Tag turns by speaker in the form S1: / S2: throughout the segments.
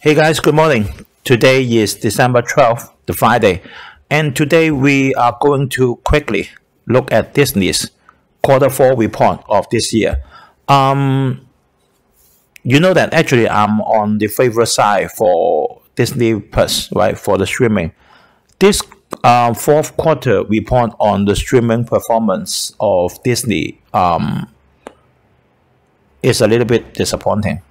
S1: Hey guys, good morning. Today is December 12th, the Friday, and today we are going to quickly look at Disney's quarter four report of this year. Um, you know that actually I'm on the favorite side for Disney Plus, right, for the streaming. This uh, fourth quarter report on the streaming performance of Disney um, is a little bit disappointing,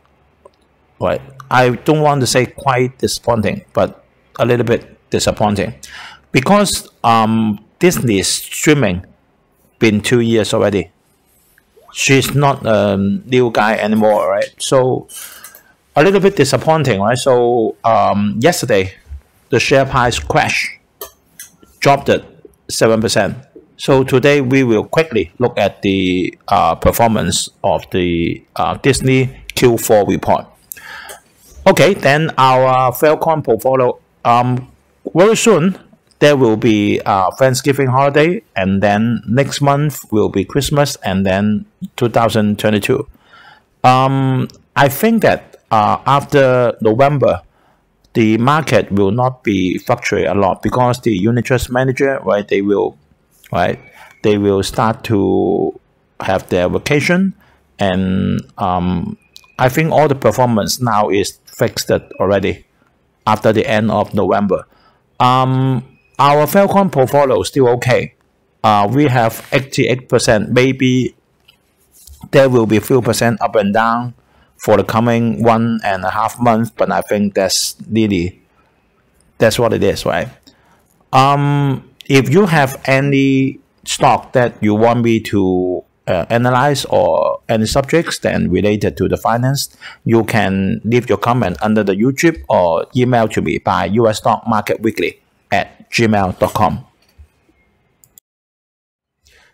S1: right? I don't want to say quite disappointing, but a little bit disappointing because um, Disney's streaming been two years already. She's not a new guy anymore, right? So a little bit disappointing, right? So um, yesterday, the share price crashed, dropped it seven percent. So today we will quickly look at the uh, performance of the uh, Disney Q4 report. Okay, then our Falcon portfolio. Um, very soon there will be uh, Thanksgiving holiday, and then next month will be Christmas, and then 2022. Um, I think that uh, after November, the market will not be fluctuate a lot because the unit trust manager, right? They will, right? They will start to have their vacation, and um, I think all the performance now is fixed it already after the end of November. Um, our Falcon portfolio is still okay. Uh, we have 88%. Maybe there will be a few percent up and down for the coming one and a half months, but I think that's really that's what it is, right? Um, if you have any stock that you want me to uh, analyze or any subjects then related to the finance, you can leave your comment under the YouTube or email to me by US Stock Market Weekly at gmail.com.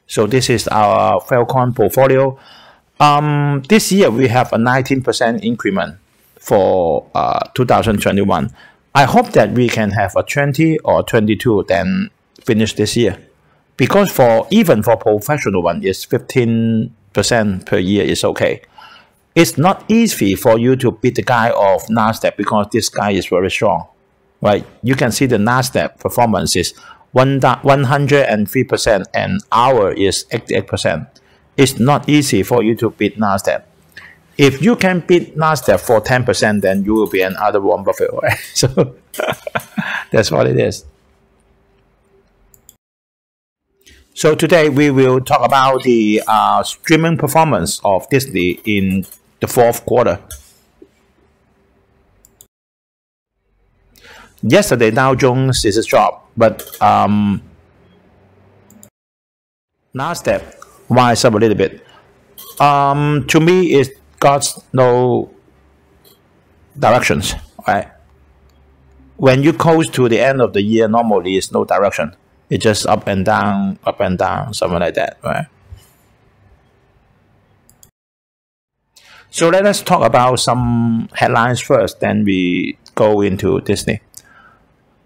S1: So this is our Falcon portfolio. Um, this year we have a 19% increment for uh, 2021. I hope that we can have a 20 or 22 then finish this year because for even for professional one is 15% per year is okay. It's not easy for you to beat the guy of Nasdaq because this guy is very strong, right? You can see the Nasdaq performance is 103% and our is 88%. It's not easy for you to beat Nasdaq. If you can beat Nasdaq for 10%, then you will be another Warren Buffett, right? So that's what it is. So today we will talk about the uh, streaming performance of Disney in the fourth quarter. Yesterday Dow Jones is a drop, but um, Nasdaq rise up a little bit. Um, to me, it got no directions, right? When you close to the end of the year, normally it's no direction it's just up and down, up and down, something like that, right? So let us talk about some headlines first, then we go into Disney.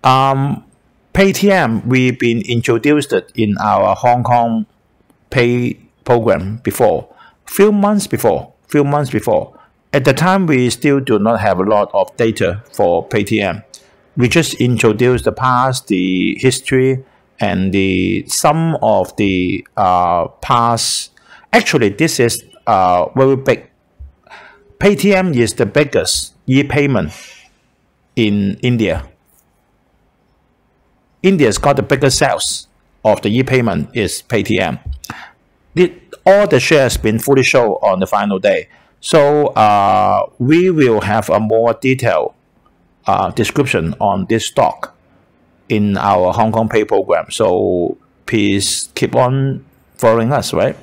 S1: Um, Paytm, we've been introduced in our Hong Kong Pay program before, few months before, few months before. At the time, we still do not have a lot of data for Paytm. We just introduced the past, the history, and the some of the uh, past actually this is uh, very big paytm is the biggest e-payment in india. India's got the biggest sales of the e-payment is paytm. The, all the shares been fully shown on the final day. So uh, we will have a more detailed uh, description on this stock in our Hong Kong Pay program. So please keep on following us, right?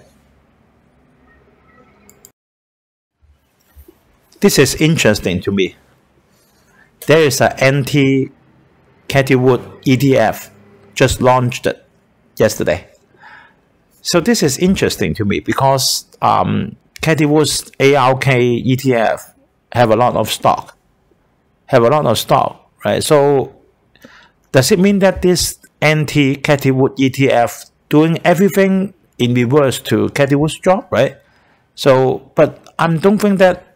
S1: This is interesting to me. There is a anti Cathie Wood ETF just launched yesterday. So this is interesting to me because um, Wood's ARK ETF have a lot of stock, have a lot of stock, right? So does it mean that this anti Cathie Wood ETF doing everything in reverse to Cathie Wood's job, right? So, but I don't think that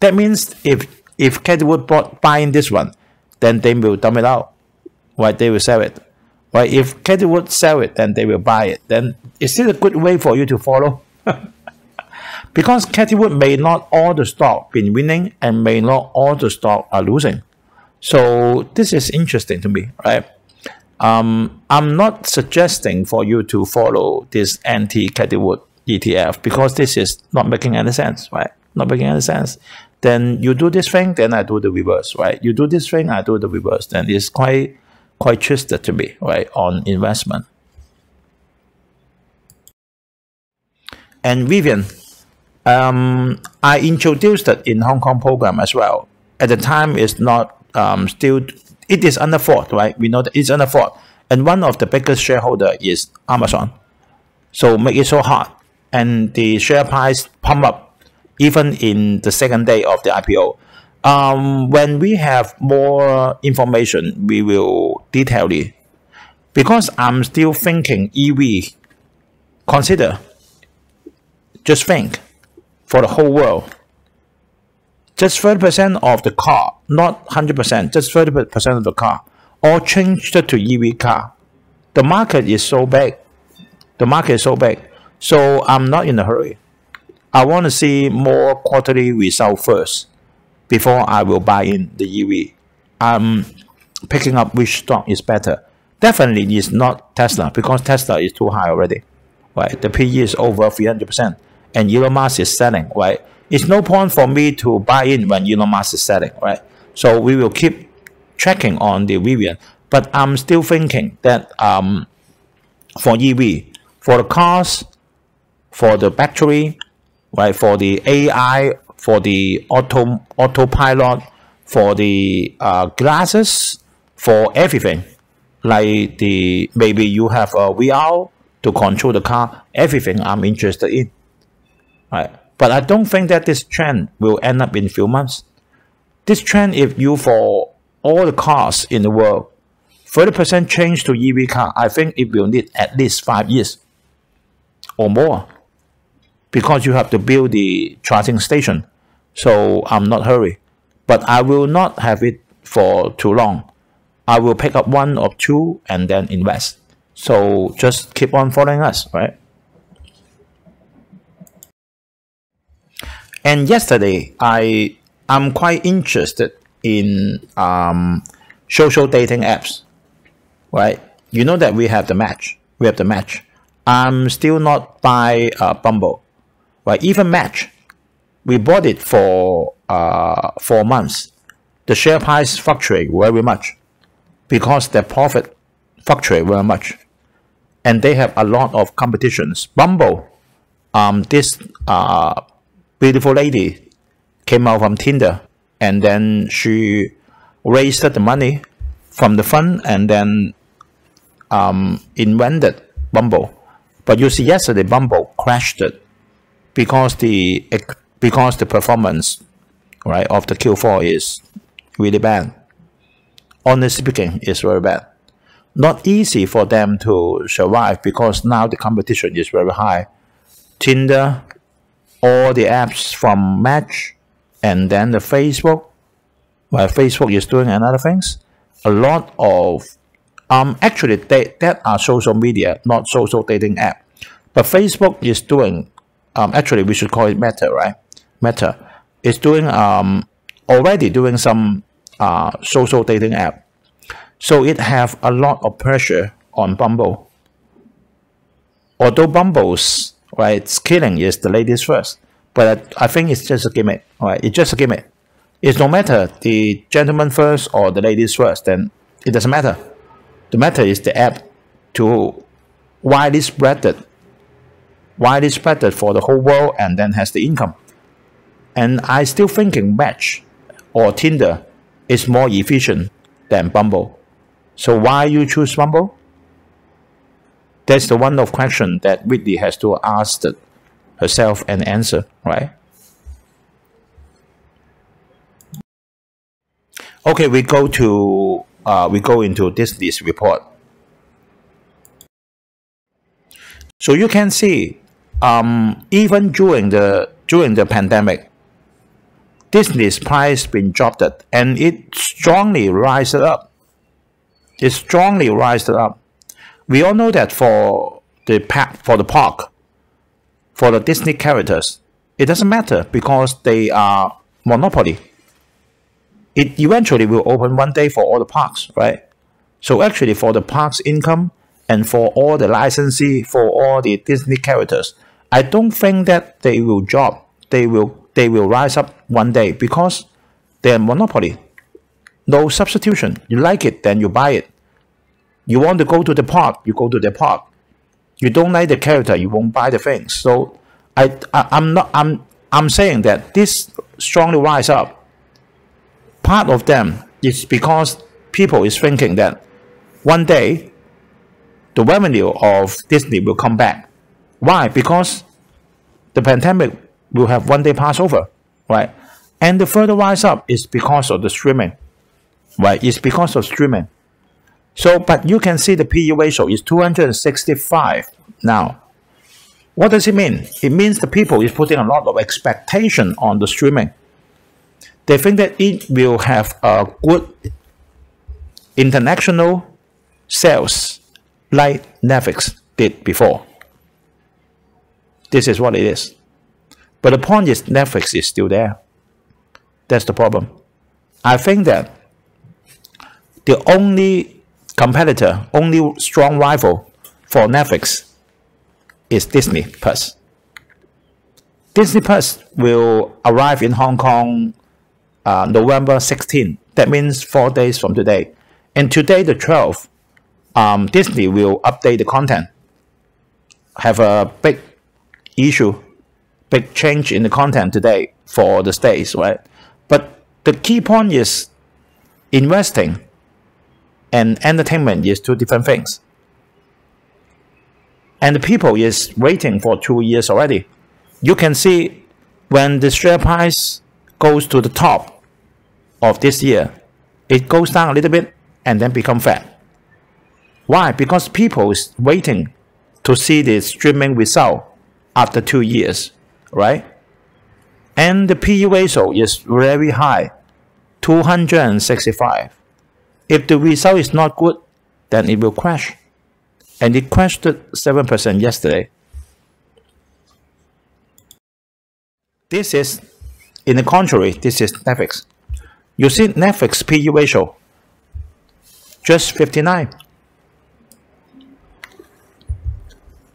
S1: that means if If Cathie Wood bought buying this one, then they will dump it out. Right? They will sell it. Right? If Cathie Wood sell it, then they will buy it. Then is it a good way for you to follow? because Cathie Wood may not all the stock been winning and may not all the stock are losing. So this is interesting to me, right? Um, I'm not suggesting for you to follow this anti-Cathie Wood ETF because this is not making any sense, right? Not making any sense. Then you do this thing, then I do the reverse, right? You do this thing, I do the reverse. Then it's quite quite twisted to me, right, on investment. And Rivian, um, I introduced it in Hong Kong program as well. At the time, it's not um, still it is under Ford, right? We know that it's under Ford, and one of the biggest shareholder is Amazon. So make it so hard, and the share price pump up even in the second day of the IPO. Um, when we have more information, we will detail it. Because I'm still thinking EV, consider, just think, for the whole world, just 30% of the car, not 100%, just 30% of the car, all changed to EV car. The market is so big. The market is so big. So I'm not in a hurry. I want to see more quarterly result first before I will buy in the EV. I'm picking up which stock is better. Definitely it's not Tesla because Tesla is too high already. Right? The PE is over 300% and Elon Musk is selling, right? It's no point for me to buy in when Elon Musk is selling, right? So we will keep tracking on the Rivian. But I'm still thinking that um, for EV, for the cars, for the battery, right, for the AI, for the auto autopilot, for the uh, glasses, for everything, like the maybe you have a VR to control the car, everything I'm interested in, right? But I don't think that this trend will end up in a few months. This trend, if you for all the cars in the world, 30% change to EV car, I think it will need at least five years or more because you have to build the charging station. So I'm not hurry. But I will not have it for too long. I will pick up one or two and then invest. So just keep on following us, right? And yesterday, I I'm quite interested in um, social dating apps, right? You know that we have the match. We have the match. I'm still not by uh, Bumble, right? Even Match, we bought it for uh, four months. The share price fluctuate very much because their profit fluctuate very much, and they have a lot of competitions. Bumble, um, this uh, beautiful lady came out from Tinder and then she raised the money from the fund and then um, invented Bumble. But you see, yesterday Bumble crashed it because the because the performance right of the Q4 is really bad. Honestly speaking, it's very bad. Not easy for them to survive because now the competition is very high. Tinder, all the apps from Match and then the Facebook, where Facebook is doing another things. A lot of um actually they, that are social media, not social dating app. But Facebook is doing um actually we should call it Meta, right? Meta is doing um already doing some uh social dating app. So it have a lot of pressure on Bumble. Although Bumble's right? Killing is the ladies first, but I, I think it's just a gimmick, right? It's just a gimmick. It's no matter the gentleman first or the ladies first, then it doesn't matter. The matter is the app to widely spread it, widely spread it for the whole world, and then has the income. And I still thinking Match or Tinder is more efficient than Bumble. So why you choose Bumble? That's the one of question that Whitney has to ask herself and answer, right? Okay, we go to uh, we go into list report. So you can see, um, even during the during the pandemic, Disney's price been dropped and it strongly rised up. It strongly rised up. We all know that for the for the park, for the Disney characters, it doesn't matter because they are monopoly. It eventually will open one day for all the parks, right? So actually for the parks income and for all the licensee for all the Disney characters, I don't think that they will drop. They will they will rise up one day because they're monopoly. No substitution. You like it, then you buy it. You want to go to the park, you go to the park. You don't like the character, you won't buy the things. So I, I I'm not I'm I'm saying that this strongly rise up. Part of them is because people is thinking that one day the revenue of Disney will come back. Why? Because the pandemic will have one day pass over, right? And the further rise up is because of the streaming, right? It's because of streaming. So, but you can see the PE ratio is 265 now. What does it mean? It means the people is putting a lot of expectation on the streaming. They think that it will have a good international sales like Netflix did before. This is what it is. But the point is, Netflix is still there. That's the problem. I think that the only competitor, only strong rival for Netflix is Disney Plus. Disney Plus will arrive in Hong Kong uh, November 16. That means four days from today. And today, the 12th, um, Disney will update the content. Have a big issue big change in the content today for the states, right? But the key point is investing and entertainment is two different things. And the people is waiting for two years already. You can see when the share price goes to the top of this year, it goes down a little bit and then become fat. Why? Because people is waiting to see the streaming result after two years right? And the PE ratio is very high, 265. If the result is not good, then it will crash. And it crashed 7% yesterday. This is, in the contrary, this is Netflix. You see Netflix PE ratio, just 59.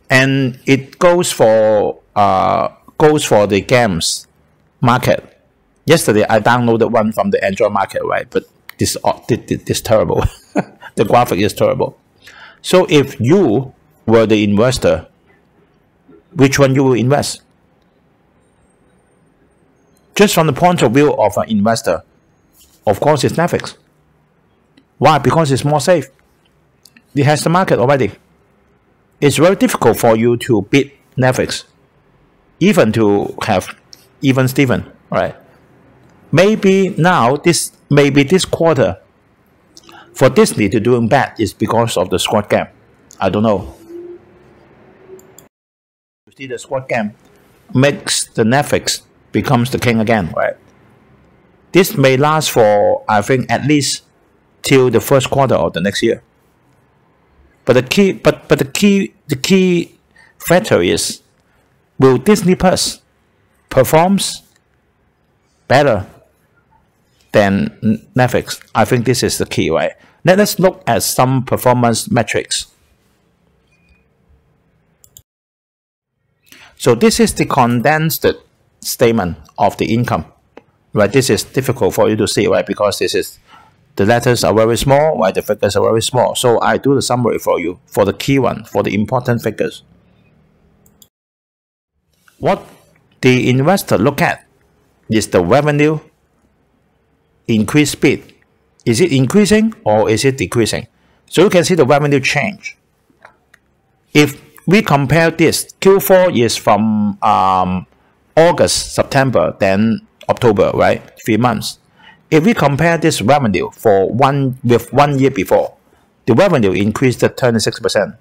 S1: And it goes for uh, goes for the games market. Yesterday, I downloaded one from the Android market, right? But this uh, this, this terrible. the graphic is terrible. So if you were the investor, which one you will invest? Just from the point of view of an investor, of course, it's Netflix. Why? Because it's more safe. It has the market already. It's very difficult for you to beat Netflix even to have even Steven, right? Maybe now this maybe this quarter for Disney to doing bad is because of the Squid Game. I don't know. You see the Squid Game makes the Netflix becomes the king again, right? This may last for I think at least till the first quarter of the next year. But the key but but the key the key factor is will Disney Plus performs better than Netflix? I think this is the key, right? Let us look at some performance metrics. So this is the condensed statement of the income, right? This is difficult for you to see, right? Because this is the letters are very small, right? The figures are very small. So I do the summary for you for the key one, for the important figures what the investor look at is the revenue increase speed. Is it increasing or is it decreasing? So you can see the revenue change. If we compare this, Q4 is from um, August, September, then October, right? Three months. If we compare this revenue for one with one year before, the revenue increased 26%.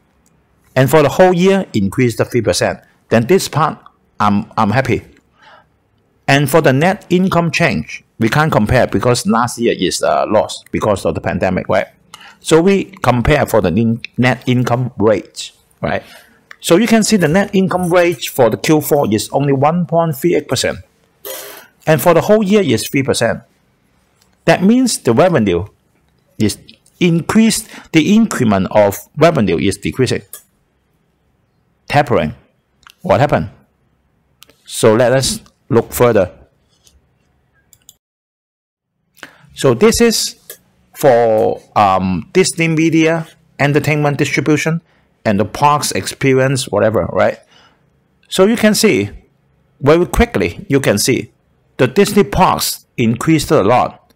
S1: And for the whole year, increased 3%. Then this part I'm, I'm happy. And for the net income change, we can't compare because last year is a loss because of the pandemic, right? So we compare for the net income rate, right? So you can see the net income rate for the Q4 is only 1.38%. And for the whole year is 3%. That means the revenue is increased, the increment of revenue is decreasing, tapering. What happened? So let us look further. So this is for um, Disney Media Entertainment Distribution and the parks experience, whatever, right? So you can see very quickly, you can see the Disney parks increased a lot.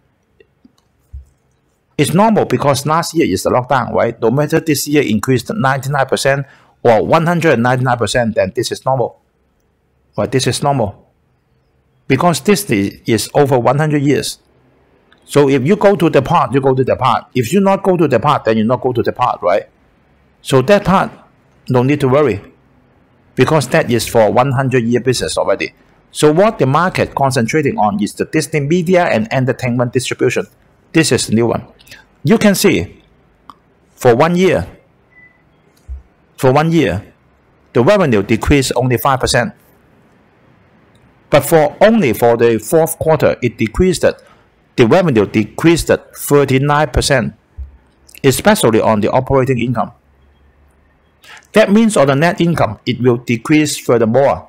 S1: It's normal because last year is the lockdown, right? No matter this year increased 99% or 199%, then this is normal. Right? This is normal. Because Disney is over 100 years. So if you go to the part, you go to the part. If you not go to the part, then you not go to the part, right? So that part, no need to worry. Because that is for 100 year business already. So what the market concentrating on is the Disney media and entertainment distribution. This is the new one. You can see for one year, for one year, the revenue decreased only 5%. But for only for the fourth quarter, it decreased the revenue decreased 39%, especially on the operating income. That means on the net income, it will decrease furthermore.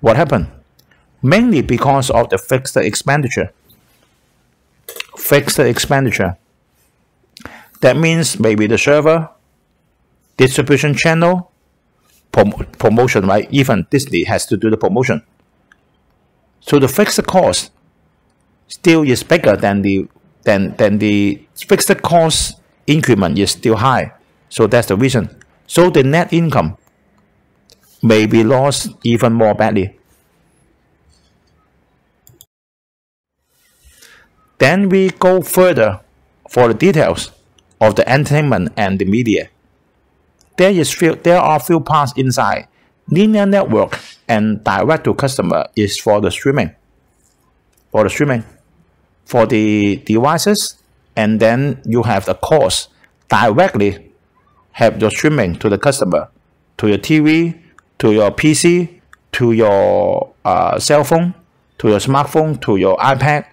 S1: What happened? Mainly because of the fixed expenditure. Fixed expenditure. That means maybe the server, distribution channel, prom promotion, right? Even Disney has to do the promotion. So the fixed cost still is bigger than the than than the fixed cost increment is still high. So that's the reason. So the net income may be lost even more badly. Then we go further for the details of the entertainment and the media. There is few, there are few parts inside. Linear network and direct to customer is for the streaming. For the streaming. For the devices, and then you have the course directly have your streaming to the customer, to your TV, to your PC, to your uh, cell phone, to your smartphone, to your iPad,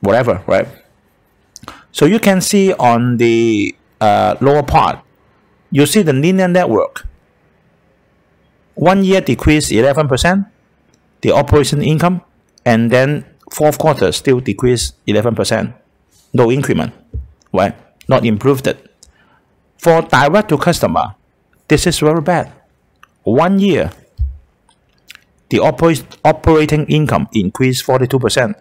S1: whatever, right? So you can see on the uh, lower part, you see the linear network. One year decrease 11%, the operation income, and then fourth quarter still decrease 11%, no increment, right? Not improved. It. For direct to customer, this is very bad one year, the operating income increased 42%,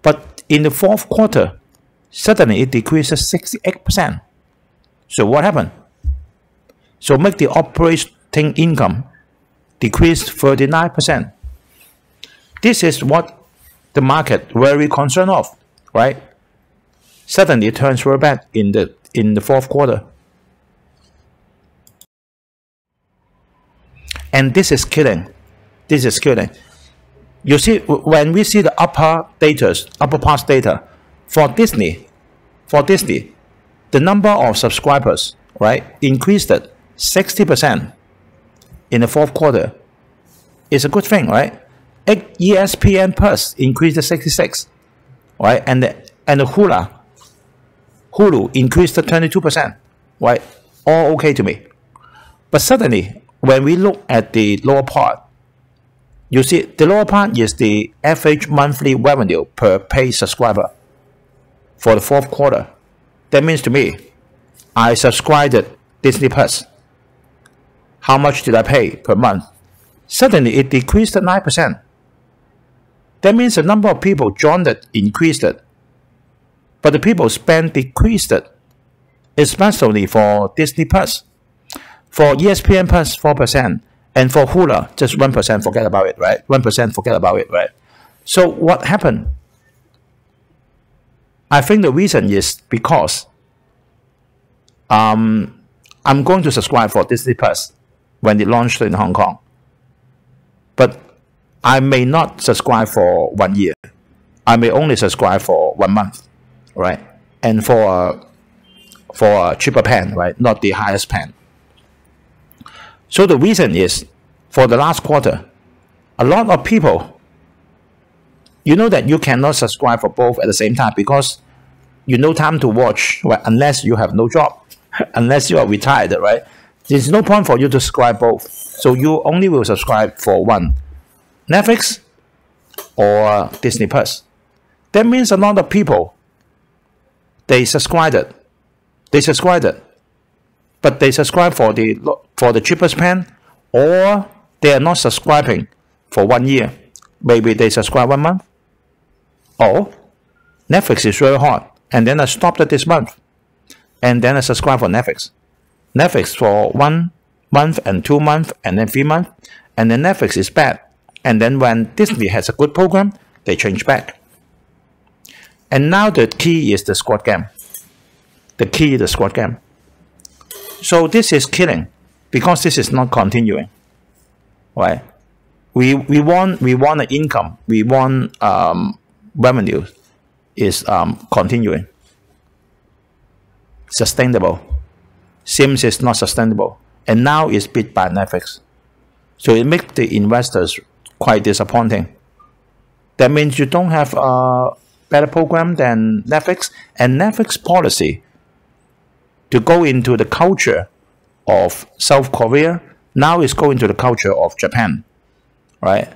S1: but in the fourth quarter, suddenly it decreases 68%. So what happened? So make the operating income decrease 39%. This is what the market very concerned of, right? Suddenly it turns very bad in the in the fourth quarter. And this is killing. This is killing. You see, when we see the upper data, upper parts data, for Disney, for Disney, the number of subscribers, right, increased 60% in the fourth quarter. It's a good thing, right? ESPN Plus increased 66, right? And the, and the Hulu, Hulu increased 22%, right? All okay to me. But suddenly, when we look at the lower part, you see the lower part is the average monthly revenue per paid subscriber for the fourth quarter. That means to me, I subscribed Disney Plus. How much did I pay per month? Suddenly it decreased 9%. That means the number of people joined it increased. But the people spent decreased especially for Disney Plus. For ESPN Plus, 4%. And for Hulu, just 1%, forget about it, right? 1%, forget about it, right? So what happened? I think the reason is because um, I'm going to subscribe for Disney Plus when it launched in Hong Kong. But I may not subscribe for one year. I may only subscribe for one month, right? And for a, for a cheaper pen, right? Not the highest pen. So the reason is for the last quarter, a lot of people, you know that you cannot subscribe for both at the same time because you no time to watch right? unless you have no job, unless you are retired, right? There's no point for you to subscribe both. So you only will subscribe for one, Netflix or Disney Plus. That means a lot of people they subscribed it. They subscribed it. But they subscribe for the for the cheapest plan or they are not subscribing for one year. Maybe they subscribe one month. Or Netflix is very hot. And then I stopped it this month. And then I subscribe for Netflix. Netflix for one month and two months and then three months. And then Netflix is bad. And then when Disney has a good program, they change back. And now the key is the Squid Game. The key is the Squid Game. So this is killing because this is not continuing. Right? We we want we want an income. We want um, revenue is um, continuing. Sustainable. Sims it's not sustainable. And now it's beat by Netflix. So it makes the investors quite disappointing. That means you don't have a better program than Netflix, and Netflix policy to go into the culture of South Korea now is going to the culture of Japan, right?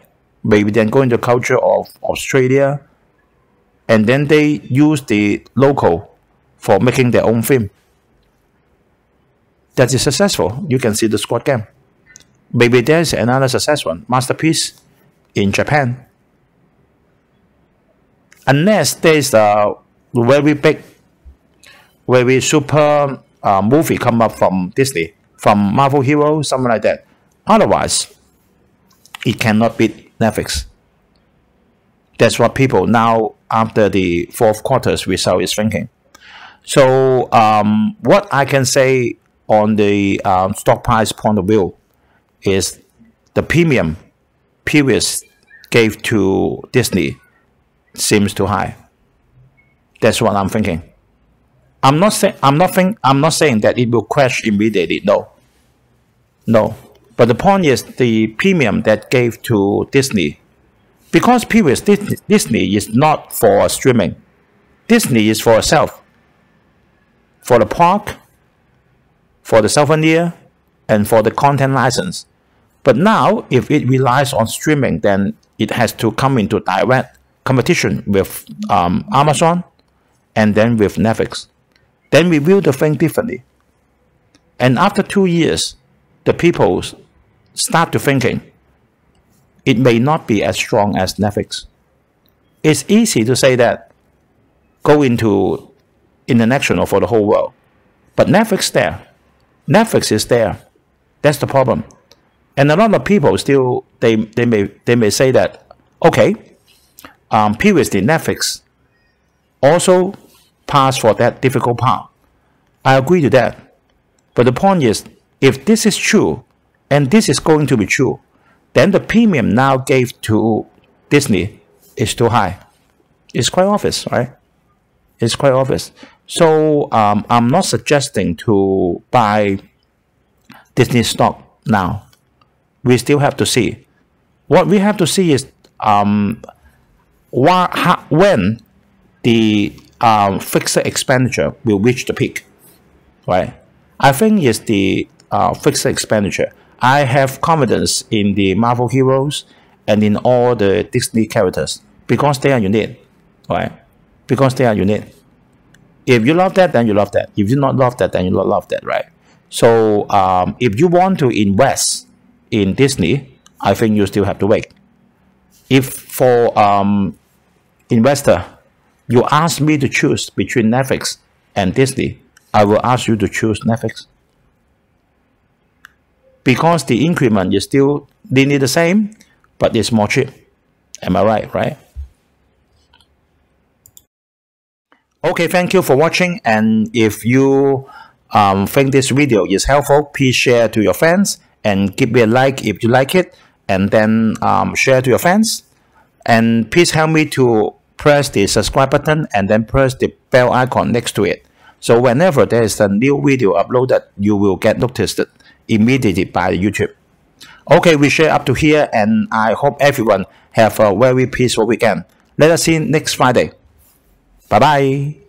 S1: Maybe then go into the culture of Australia, and then they use the local for making their own film. That is successful. You can see the Squid Game. Maybe there's another successful masterpiece in Japan unless there's a very big, very super uh, movie come up from Disney, from Marvel Hero, something like that. Otherwise, it cannot beat Netflix. That's what people now, after the fourth quarter's result, is thinking. So, um, what I can say on the um, stock price point of view is the premium previous gave to Disney seems too high. That's what I'm thinking. I'm not saying I'm not think, I'm not saying that it will crash immediately. No. No. But the point is the premium that gave to Disney, because previous Disney, Disney is not for streaming. Disney is for itself. For the park, for the souvenir, and for the content license. But now, if it relies on streaming, then it has to come into direct competition with um, Amazon and then with Netflix. Then we view the thing differently. And after two years, the people start to thinking it may not be as strong as Netflix. It's easy to say that go into international for the whole world. But Netflix there. Netflix is there. That's the problem. And a lot of people still they, they may they may say that, okay, um, previously Netflix also passed for that difficult part. I agree to that. But the point is, if this is true, and this is going to be true, then the premium now gave to Disney is too high. It's quite obvious, right? It's quite obvious. So um, I'm not suggesting to buy Disney stock now. We still have to see. What we have to see is um, when the um, fixed expenditure will reach the peak, right? I think it's the uh, fixed expenditure. I have confidence in the Marvel heroes and in all the Disney characters because they are unique, right? Because they are unique. If you love that, then you love that. If you do not love that, then you not love that, right? So um, if you want to invest in Disney, I think you still have to wait. If for um, investor, you ask me to choose between Netflix and Disney, I will ask you to choose Netflix. Because the increment is still nearly the same, but it's more cheap. Am I right, right? Okay, thank you for watching. And if you um, think this video is helpful, please share to your friends and give me a like if you like it. and then um, share to your friends. And please help me to press the subscribe button and then press the bell icon next to it. So whenever there is a new video uploaded, you will get noticed immediately by YouTube. Okay, we share up to here and I hope everyone have a very peaceful weekend. Let us see next Friday. 拜拜。